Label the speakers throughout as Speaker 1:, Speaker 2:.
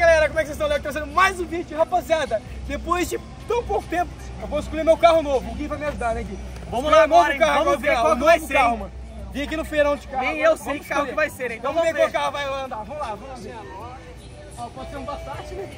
Speaker 1: galera, como é que vocês estão? Léo trazendo mais um vídeo, rapaziada. Depois de tão pouco tempo, eu vou escolher meu carro novo. O Gui vai me ajudar, né, Gui?
Speaker 2: Vamos lá agora, hein?
Speaker 1: carro,
Speaker 2: Vamos ver qual que vai ser,
Speaker 1: carro, mano. Vim aqui no feirão de carro.
Speaker 2: Nem eu sei
Speaker 1: vamos
Speaker 2: que vai ser, hein? Então
Speaker 1: vamos ver qual carro vai andar. Vamos lá, vamos ver. Ó, pode ser um Passat, né?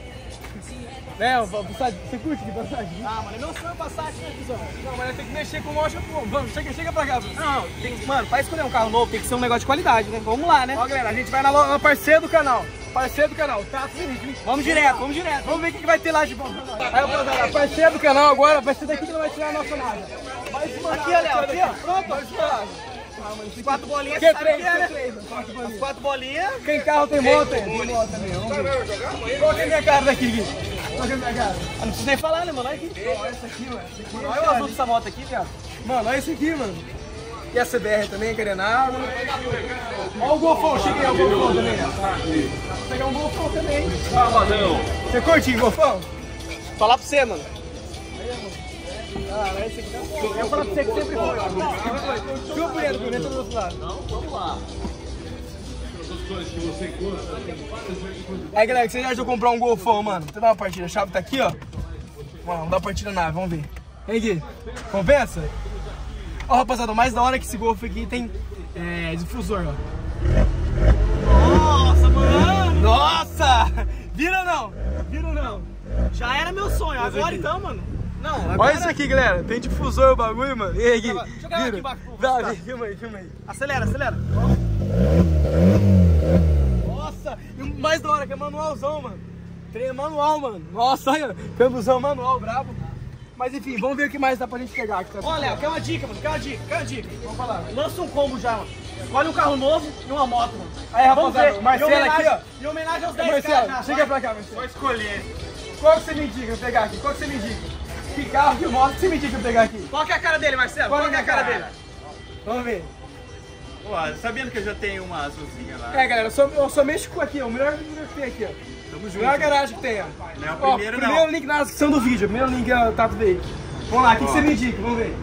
Speaker 1: Né, o Passat, você curte de Passat?
Speaker 2: Ah, mano, é meu sonho Passat, né, Tizão?
Speaker 1: Não, mas tem que mexer com loja, pô. Vamos, chega, chega pra cá.
Speaker 2: Não, tem, que- mano, pra escolher um carro novo tem que ser um negócio de qualidade, né? Vamos lá, né?
Speaker 1: Ó, galera, a gente vai na, na parceira do canal. Parceiro do canal, tá? Felipe.
Speaker 2: Vamos direto, vamos direto.
Speaker 1: Vamos ver o que que vai ter lá de bom. Aí, rapaziada, a parceira do canal agora vai ser daqui que não vai tirar a nossa nada.
Speaker 2: Aqui, olha, aqui, ó.
Speaker 1: Pronto.
Speaker 2: As quatro bolinhas,
Speaker 1: Que
Speaker 2: sabe
Speaker 1: três,
Speaker 2: que é,
Speaker 1: três? Quatro
Speaker 2: As
Speaker 1: bolinhas.
Speaker 2: quatro bolinhas.
Speaker 1: Tem carro, tem moto, tem moto também. Que é a minha cara daqui, Gui? Qual que é a minha cara?
Speaker 2: Ah, não precisa nem falar, né, mano? Olha aqui.
Speaker 1: Olha essa aqui, mano. Essa aqui,
Speaker 2: Olha o azul dessa moto aqui, viado.
Speaker 1: Mano, olha esse aqui, mano. E a CBR também, carenada. Olha o Golfão, cheguei ao Golfão também. ó. Vou pegar um Golfão também. Você curte Golfão?
Speaker 2: Falar pra você, mano.
Speaker 1: Aqui falo pra você que sempre foi. Chupa dentro, por dentro do outro lado. Não, vamos lá. Aí, galera, o que vocês de eu comprar um Golfão, mano? Vou dar uma partida. A chave tá aqui, ó. Mano, dar uma partida na nave, vamos ver. Hein, Gui? Compensa? Ó, rapaziada, o mais da hora é que esse Golf aqui tem é, difusor, ó.
Speaker 2: Nossa, mano.
Speaker 1: Nossa! Vira ou não? Vira ou não?
Speaker 2: Já era meu sonho. Agora então, mano. Não, agora...
Speaker 1: Olha isso aqui, galera. Tem difusor o bagulho, mano. E aí, Gui?
Speaker 2: Deixa eu gravar aqui embaixo tá?
Speaker 1: filma aí, filma aí.
Speaker 2: Acelera, acelera.
Speaker 1: Nossa, e o mais da hora que é manualzão, mano. Trem é manual, mano. Nossa, olha, manual, brabo. Mas enfim, vamos ver o que mais dá pra gente pegar aqui. Tá?
Speaker 2: Olha, Léo, quer uma dica, mano? Quer uma dica? Quer uma dica?
Speaker 1: vamos falar.
Speaker 2: Lança um combo já, mano. Escolhe um carro novo e uma moto, mano.
Speaker 1: Aí,
Speaker 2: Vamos
Speaker 1: rapaziada,
Speaker 2: ver.
Speaker 1: o Marcelo
Speaker 2: Em homenagem-
Speaker 1: aqui,
Speaker 2: Em homenagem aos 10
Speaker 1: Marcelo,
Speaker 2: caras já.
Speaker 1: chega pra cá, Marcelo. Vou escolher. Qual que você me indica pegar aqui? Qual que você me indica? Que carro, que moto que você me indica pra pegar aqui?
Speaker 2: Qual que é a cara dele, Marcelo?
Speaker 1: Qual
Speaker 2: Qual, que é a cara dele?
Speaker 1: Vamos ver.
Speaker 3: Pô, sabendo que eu já tenho uma azulzinha lá.
Speaker 1: É, galera, eu só, eu mexo com aqui, ó. O melhor que tem aqui, ó.
Speaker 3: Tamo
Speaker 1: A
Speaker 3: junto.
Speaker 1: melhor garagem que tem, ó.
Speaker 3: Não é o
Speaker 1: Ó,
Speaker 3: primeiro,
Speaker 1: primeiro
Speaker 3: não.
Speaker 1: link na descrição do vídeo. Primeiro link é o Tato Veículo. Vamos lá, o que, que você me indica? Vamos ver.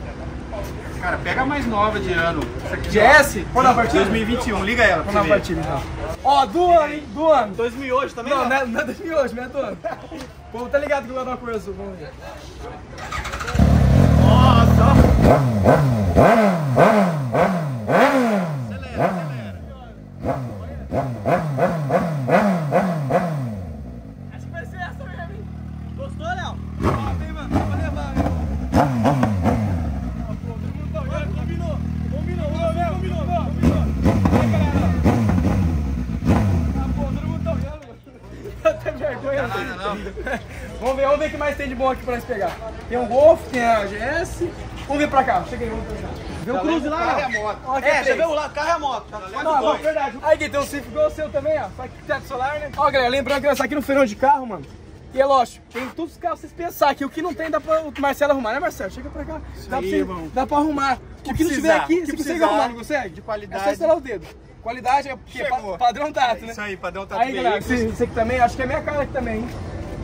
Speaker 3: Cara, pega a mais nova de ano.
Speaker 1: GS? Vamos na partida?
Speaker 3: 2021, liga ela
Speaker 1: Vamos na partida, então. Ó, do ano, hein? Do ano.
Speaker 2: 2008 também?
Speaker 1: Não,
Speaker 2: Léo?
Speaker 1: não é, não é de hoje, não é do ano. O povo tá ligado que eu vou dar azul. Vamos ver. Acho mais tem de bom aqui pra nós pegar. Tem um Golf, tem a GS. Vamos ver pra cá. Chega aí, vamos pra cá. Vê o Cruze lá,
Speaker 3: carro e
Speaker 1: ó.
Speaker 3: a moto.
Speaker 1: Ó,
Speaker 2: É, já
Speaker 1: três.
Speaker 2: viu lá? O carro e a moto. Tá
Speaker 1: Não, não, verdade. Aí, Gui, tem um Civic igual o seu também, ó. Só que teto solar, né? Ó, galera, lembrando que nós tá aqui no feirão de carro, mano. E é lógico, tem todos os carros pra vocês pensar que o que não tem dá pra o Marcelo arrumar, né, Marcelo? Chega pra cá. Dá, pra
Speaker 3: aí,
Speaker 1: você,
Speaker 3: irmão.
Speaker 1: dá pra arrumar. O que não tiver
Speaker 3: precisar,
Speaker 1: aqui,
Speaker 3: que
Speaker 1: você consegue
Speaker 3: precisar
Speaker 1: arrumar, não consegue?
Speaker 3: de qualidade.
Speaker 1: É só estalar o dedo. Qualidade é porque
Speaker 3: Chegou.
Speaker 1: pa- padrão tato, né?
Speaker 3: Isso aí, padrão tá
Speaker 1: Aí, galera, você, você aqui também, acho que é minha cara aqui também, hein?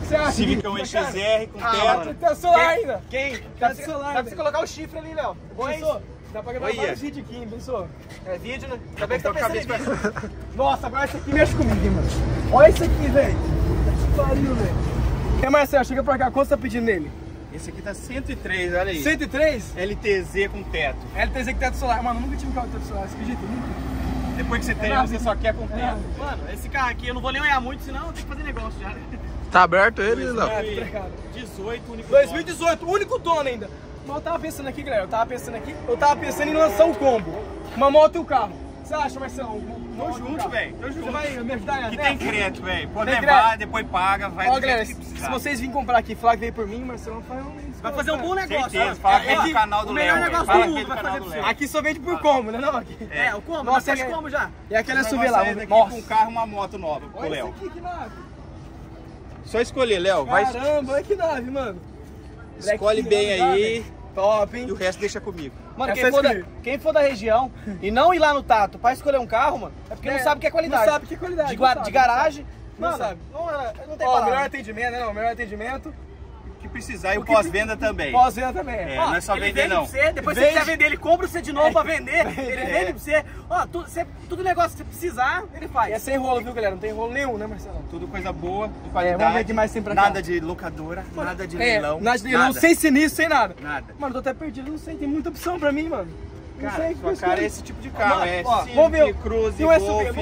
Speaker 1: O que Você acha?
Speaker 3: Civicão
Speaker 1: Gui?
Speaker 3: XR com
Speaker 1: Ah,
Speaker 3: teto.
Speaker 1: tá solar ainda.
Speaker 2: Quem?
Speaker 1: Tá solar,
Speaker 2: dá pra você colocar o chifre ali, Léo. É
Speaker 1: Pensou? Dá pra gravar vários vídeos aqui, hein? Pensou?
Speaker 2: É vídeo, né? Ainda bem que tá pensando em vídeo.
Speaker 1: Nossa, agora esse aqui mexe comigo, hein, mano. Olha isso aqui, velho. Que pariu, velho. E Marcelo, chega pra cá, quanto você tá pedindo nele?
Speaker 3: Esse aqui tá 103, olha aí.
Speaker 1: 103?
Speaker 3: LTZ com teto.
Speaker 1: LTZ que teto solar. Mano, nunca tive um carro com teto solar, você acredita? Nunca.
Speaker 3: Depois que você tem,
Speaker 1: nada.
Speaker 3: você só quer com teto.
Speaker 2: Mano, esse carro aqui eu não vou nem olhar muito, senão eu tenho que fazer negócio já.
Speaker 4: Tá aberto ele,
Speaker 1: É,
Speaker 4: Léo?
Speaker 1: trancado.
Speaker 3: 18, único
Speaker 1: 2018, único dono ainda. Mas eu tava pensando aqui, galera, eu tava pensando aqui, eu tava pensando em lançar um combo. Uma moto e um carro. Você acha, Marcelo?
Speaker 3: Tô junto, velho. Tô
Speaker 1: Você
Speaker 3: junto.
Speaker 1: vai me ajudar
Speaker 3: Que
Speaker 1: nessa?
Speaker 3: tem crédito, velho. Pode
Speaker 1: Tem
Speaker 3: levar,
Speaker 1: crédito.
Speaker 3: depois paga, vai
Speaker 1: Ó, galera, se vocês virem comprar aqui falar que veio por mim, Marcelo vai fazer um...
Speaker 2: Vai fazer um bom negócio.
Speaker 3: Certeza, fala que
Speaker 2: É,
Speaker 3: é do
Speaker 2: que
Speaker 3: canal do
Speaker 2: O melhor
Speaker 3: Léo,
Speaker 2: negócio do
Speaker 3: é
Speaker 2: mundo
Speaker 3: do
Speaker 2: vai
Speaker 3: canal
Speaker 2: fazer
Speaker 3: do
Speaker 2: pra você.
Speaker 1: Aqui só vende por combo, né não? Aqui.
Speaker 2: É, o como?
Speaker 1: Nossa,
Speaker 2: Nossa,
Speaker 1: é-
Speaker 2: como já?
Speaker 1: E aquela SUV
Speaker 3: vamos
Speaker 1: lá, nossa.
Speaker 3: com um carro e uma moto nova pro
Speaker 1: Olha
Speaker 3: Léo.
Speaker 1: isso aqui, que nave.
Speaker 3: Só escolher, Léo. Vai,
Speaker 1: Caramba, olha que nave, mano.
Speaker 3: escolhe
Speaker 1: Black
Speaker 3: bem aí
Speaker 1: nave. Top, hein?
Speaker 3: e o resto deixa comigo.
Speaker 2: Mano, quem
Speaker 1: é
Speaker 2: for, da,
Speaker 1: escolher.
Speaker 2: quem for da região e não ir lá no Tato pra escolher um carro, mano, é porque
Speaker 1: É,
Speaker 2: não sabe o que é qualidade.
Speaker 1: não sabe o que é qualidade,
Speaker 2: De,
Speaker 1: não sabe,
Speaker 2: de
Speaker 1: não
Speaker 2: garagem,
Speaker 1: Não
Speaker 2: mano,
Speaker 1: sabe.
Speaker 2: Não, é- não tem
Speaker 1: Ó,
Speaker 2: palavra.
Speaker 1: melhor atendimento, né? Não, melhor atendimento.
Speaker 3: Precisar e o, pós-venda também.
Speaker 1: Pós-venda também.
Speaker 3: É,
Speaker 1: Ó,
Speaker 3: não é só vender
Speaker 2: vende
Speaker 3: não.
Speaker 2: você, depois
Speaker 1: Vende.
Speaker 2: você quiser vender, ele compra você de novo pra vender. Ele
Speaker 3: É.
Speaker 2: vende pra você. Ó, tudo, você, tudo negócio que você precisar, ele
Speaker 1: E é
Speaker 2: faz.
Speaker 1: sem rolo, viu, galera? Não tem rolo nenhum, né, Marcelo?
Speaker 3: Tudo coisa boa, de
Speaker 1: É,
Speaker 3: qualidade.
Speaker 1: vamos ver o que mais tem pra cá.
Speaker 3: Nada de locadora, nada de
Speaker 1: É,
Speaker 3: leilão.
Speaker 1: nada de leilão,
Speaker 3: nada.
Speaker 1: sem sinistro, sem nada.
Speaker 3: Nada.
Speaker 1: Mano, tô até perdido, não sei, tem muita opção pra mim, mano. Não
Speaker 3: Cara,
Speaker 1: sei,
Speaker 3: sua cara é esse tipo de carro,
Speaker 1: Mano,
Speaker 3: é
Speaker 1: ó,
Speaker 3: Civic. Cruze, Golf.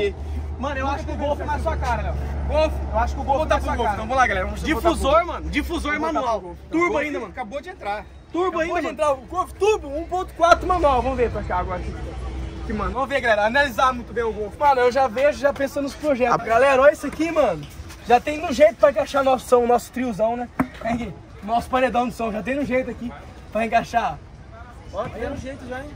Speaker 1: Mano, eu acho que o Golf é mais sua cara, Léo. Golf, eu acho que o Golf
Speaker 2: botar
Speaker 1: é mais
Speaker 2: pro Golf, então
Speaker 1: vamos lá, galera. Vamos
Speaker 2: Difusor, mano. Difusor
Speaker 1: Vou botar
Speaker 2: manual. Turbo ainda, mano.
Speaker 3: Acabou de entrar.
Speaker 2: Turbo ainda, mano.
Speaker 1: entrar o Golf Turbo 1.4 manual. Vamos ver pra cá agora. aqui. Mano. Vamos ver, galera. Analisar muito bem o Golf. Mano, eu já vejo, já pensando nos projetos. Galera, olha isso aqui, mano. Já tem no jeito pra encaixar nosso som, nosso triozão, né? Nosso paredão de som. Já tem no jeito aqui pra encaixar.
Speaker 2: Ó, tem um jeito já, hein?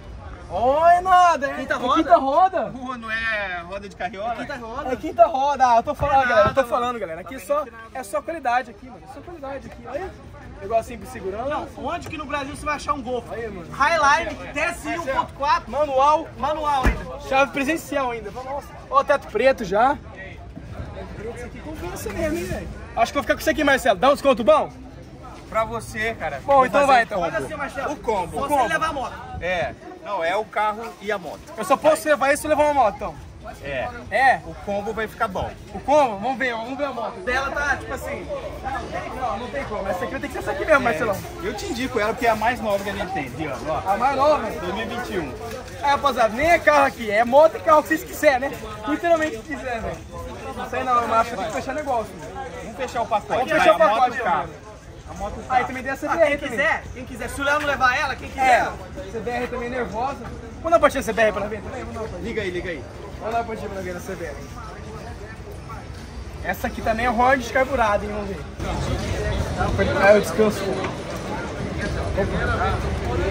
Speaker 1: Olha nada, é.
Speaker 2: Quinta
Speaker 1: é
Speaker 2: roda?
Speaker 1: Quinta roda.
Speaker 3: Rua não é roda de carriola?
Speaker 2: Quinta roda.
Speaker 1: É quinta roda, ah, eu tô falando, galera, eu tô
Speaker 2: nada,
Speaker 1: falando, galera. Aqui só, é só qualidade aqui, mano. É só qualidade aqui, olha. Negocinho por segurança.
Speaker 2: Não, onde que no Brasil você vai achar um Golf?
Speaker 1: Aí, mano.
Speaker 2: Highline, TSI 1.4,
Speaker 1: Manual,
Speaker 2: manual ainda.
Speaker 1: chave presencial ainda. Nossa. Ó, teto preto já. Teto preto, isso aqui compensa mesmo, hein, velho. Acho que eu vou ficar com isso aqui, Marcelo. Dá um desconto bom?
Speaker 3: Pra você, cara.
Speaker 1: Bom, então vai,
Speaker 3: o
Speaker 1: então.
Speaker 2: Faz assim, Marcelo.
Speaker 3: O combo.
Speaker 2: Você
Speaker 1: combo.
Speaker 2: levar a moto.
Speaker 3: É. Não, é o carro e a moto.
Speaker 1: Eu só posso levar isso e levar uma moto, então.
Speaker 3: É.
Speaker 1: É,
Speaker 3: O combo vai ficar bom.
Speaker 1: o como? Vamos ver, vamos ver a moto. Dela tá, tipo assim... Não, não tem como. Essa aqui vai ter que ser essa aqui mesmo, Marcelão.
Speaker 3: Eu te indico ela porque é a mais nova que a gente tem, de ano, ó.
Speaker 1: A mais nova.
Speaker 3: 2021.
Speaker 1: Aí, rapaziada, nem é carro aqui, é moto e carro que vocês quiserem, né? Literalmente que quiser, velho. Não sei não, mas acho que tem que fechar negócio. velho.
Speaker 3: Vamos fechar o pacote.
Speaker 1: Vamos fechar o pacote, mano.
Speaker 3: A moto o
Speaker 1: Aí também tem
Speaker 2: Ah,
Speaker 1: CBR
Speaker 2: quem
Speaker 1: também.
Speaker 2: quiser, quem quiser. Se o Léo não levar ela, quem quiser.
Speaker 1: É, CBR também nervosa. Vamos dar uma partida CBR pra ver também?
Speaker 3: Liga aí, liga aí.
Speaker 1: Vamos dar uma partida pra ver na CBR. Essa aqui também é Horn descarburada, hein? Vamos ver. Ah, eu descanso.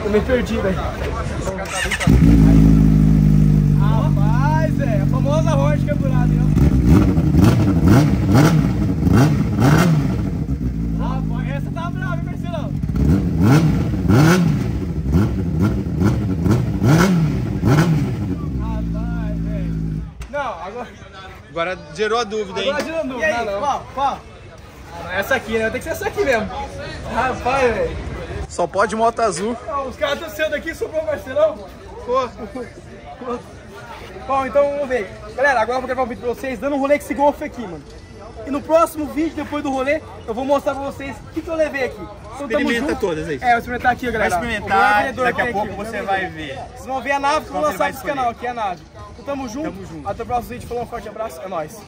Speaker 1: Tô meio perdido aí. Rapaz, é a famosa Horn descarburada, hein? ó. Rapaz, essa tá brava, hein, Marcelão? Rapaz, velho. Não, agora.
Speaker 3: Agora gerou a dúvida, hein?
Speaker 1: Agora novo.
Speaker 2: E aí,
Speaker 1: não, não.
Speaker 2: qual? Qual?
Speaker 1: Essa aqui, né? Tem que ser essa aqui mesmo. Rapaz, velho.
Speaker 3: Só pode moto azul.
Speaker 1: Os caras estão saindo aqui, sobrou o Marcelão.
Speaker 3: Pô,
Speaker 1: Bom, então vamos ver. Galera, agora eu vou gravar um vídeo pra vocês dando um rolê com esse Golf aqui, mano. E no próximo vídeo, depois do rolê, eu vou mostrar pra vocês o que, que eu levei aqui. Então,
Speaker 3: Experimenta todas aí.
Speaker 1: É, eu vou experimentar aqui,
Speaker 3: vai
Speaker 1: galera. O
Speaker 3: experimentar,
Speaker 1: vendedor
Speaker 3: daqui a
Speaker 1: tem
Speaker 3: pouco
Speaker 1: aqui,
Speaker 3: você vai
Speaker 1: ver. Vocês vão ver a nave que eu vou lançar
Speaker 3: vai
Speaker 1: nesse
Speaker 3: escolher.
Speaker 1: canal aqui, a nave. Então tamo junto.
Speaker 3: Tamo junto.
Speaker 1: Até o próximo vídeo. Falou, um forte abraço. É nóis.